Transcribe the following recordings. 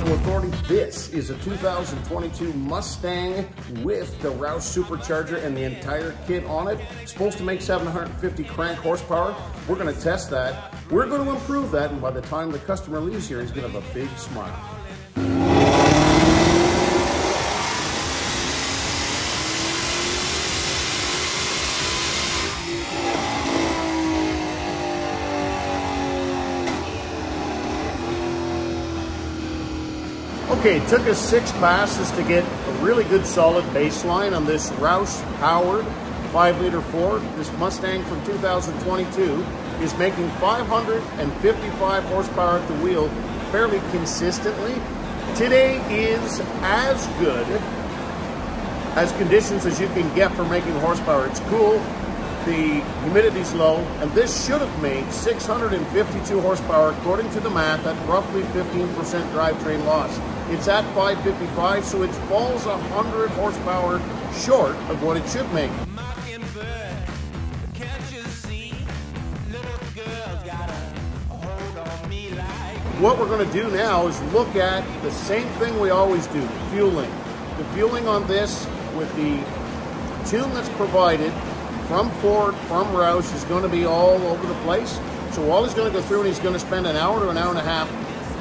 Authority. This is a 2022 Mustang with the Roush supercharger and the entire kit on it. It's supposed to make 750 crank horsepower. We're going to test that. We're going to improve that, and by the time the customer leaves here, he's going to have a big smile. Okay, it took us six passes to get a really good solid baseline on this Roush powered 5 liter Ford. This Mustang from 2022 is making 555 horsepower at the wheel fairly consistently. Today is as good as conditions as you can get for making horsepower. It's cool, the humidity's low, and this should have made 652 horsepower according to the math at roughly 15% drivetrain loss. It's at 555, so it falls 100 horsepower short of what it should make. What we're going to do now is look at the same thing we always do, fueling. The fueling on this with the tune that's provided from Ford, from Roush, is going to be all over the place. So Wally's he's going to go through and he's going to spend an hour to an hour and a half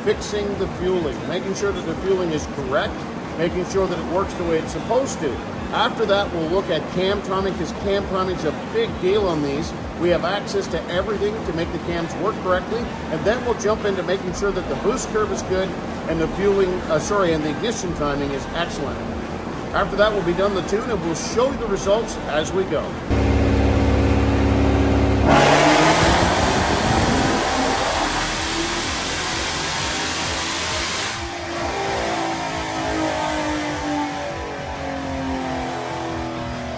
fixing the fueling, making sure that the fueling is correct, making sure that it works the way it's supposed to. After that, we'll look at cam timing because cam timing is a big deal on these. We have access to everything to make the cams work correctly, and then we'll jump into making sure that the boost curve is good and the fueling, uh, sorry, and the ignition timing is excellent. After that, we'll be done the tune and we'll show you the results as we go.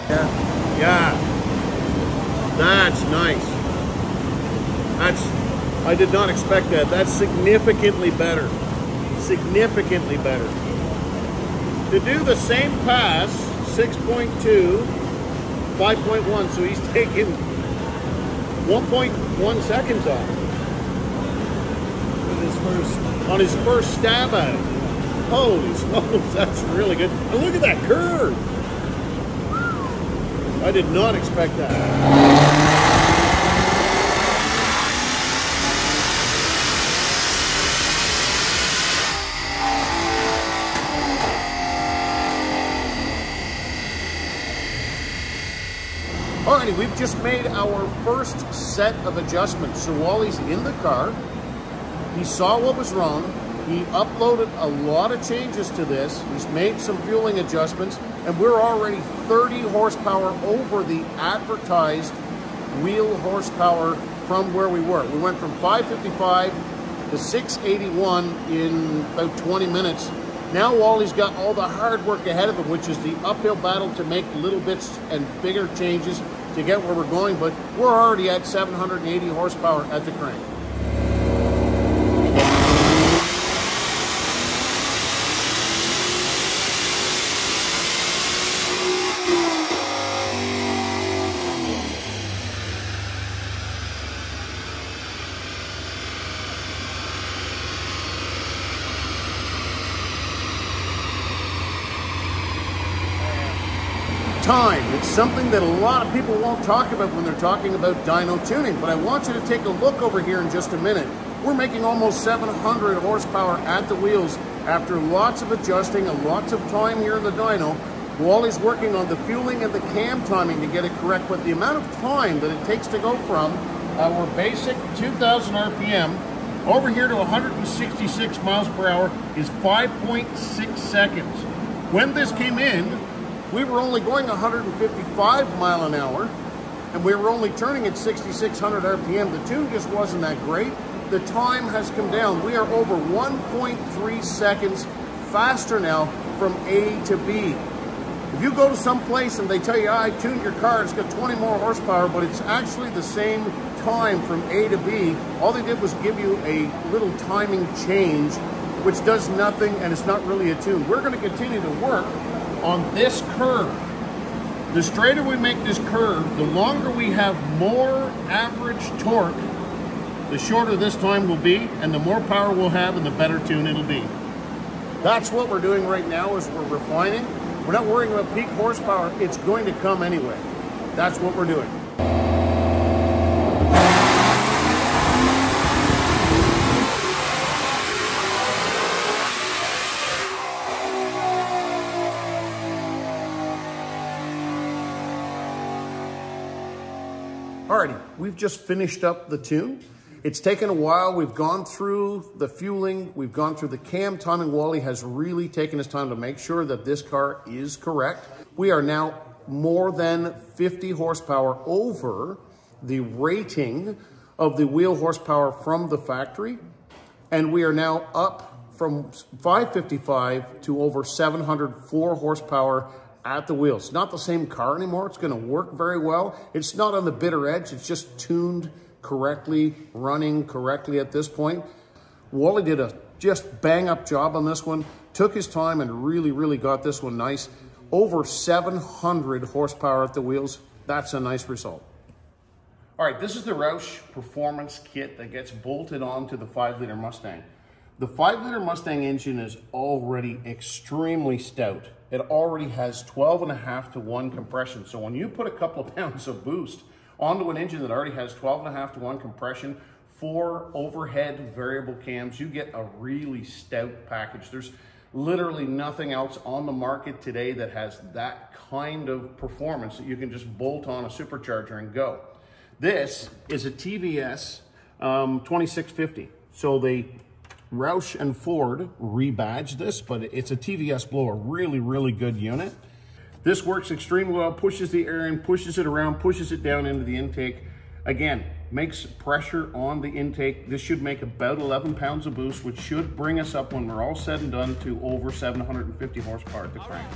Yeah. Yeah. That's nice. That's, I did not expect that. That's significantly better. Significantly better. To do the same pass, 6.2, 5.1, so he's taking 1.1 seconds off. his first. On his first stab at it. Holy smokes, that's really good. And look at that curve. I did not expect that. Alrighty, we've just made our first set of adjustments. So Wally's in the car. He saw what was wrong. He uploaded a lot of changes to this. He's made some fueling adjustments, and we're already 30 horsepower over the advertised wheel horsepower from where we were. We went from 555 to 681 in about 20 minutes. Now Wally's got all the hard work ahead of him, which is the uphill battle to make little bits and bigger changes to get where we're going, but we're already at 780 horsepower at the crank. Time. It's something that a lot of people won't talk about when they're talking about dyno tuning, but I want you to take a look over here in just a minute. We're making almost 700 horsepower at the wheels after lots of adjusting and lots of time here in the dyno. Wally's working on the fueling and the cam timing to get it correct, but the amount of time that it takes to go from our basic 2000 RPM over here to 166 miles per hour is 5.6 seconds. When this came in, we were only going 155 mile an hour and we were only turning at 6600 RPM. The tune just wasn't that great. The time has come down. We are over 1.3 seconds faster now from A to B. If you go to some place and they tell you, I tuned your car, it's got 20 more horsepower, but it's actually the same time from A to B, all they did was give you a little timing change, which does nothing and it's not really a tune. We're gonna continue to work on this curve. The straighter we make this curve, the longer we have more average torque the shorter this time will be, and the more power we'll have, and the better tune it'll be. That's what we're doing right now is we're refining. We're not worrying about peak horsepower. It's going to come anyway. That's what we're doing. Alrighty, we've just finished up the tune. It's taken a while. We've gone through the fueling. We've gone through the cam timing. Wally has really taken his time to make sure that this car is correct. We are now more than 50 horsepower over the rating of the wheel horsepower from the factory. And we are now up from 555 to over 704 horsepower at the wheels. Not the same car anymore. It's going to work very well. It's not on the bitter edge. It's just tuned correctly, running correctly at this point. Wally did a just bang up job on this one. Took his time and really, really got this one nice. Over 700 horsepower at the wheels. That's a nice result. All right, this is the Roush Performance Kit that gets bolted onto the 5-liter Mustang. The 5-liter Mustang engine is already extremely stout. It already has 12 and a half to 1 compression. So when you put a couple of pounds of boost onto an engine that already has 12 and a half to 1 compression, four overhead variable cams, you get a really stout package. There's literally nothing else on the market today that has that kind of performance that you can just bolt on a supercharger and go. This is a TVS um, 2650. So they Roush and Ford rebadged this, but it's a TVS blower, really, really good unit. This works extremely well, pushes the air in, pushes it around, pushes it down into the intake. Again, makes pressure on the intake. This should make about 11 pounds of boost, which should bring us up when we're all said and done to over 750 horsepower at the crank.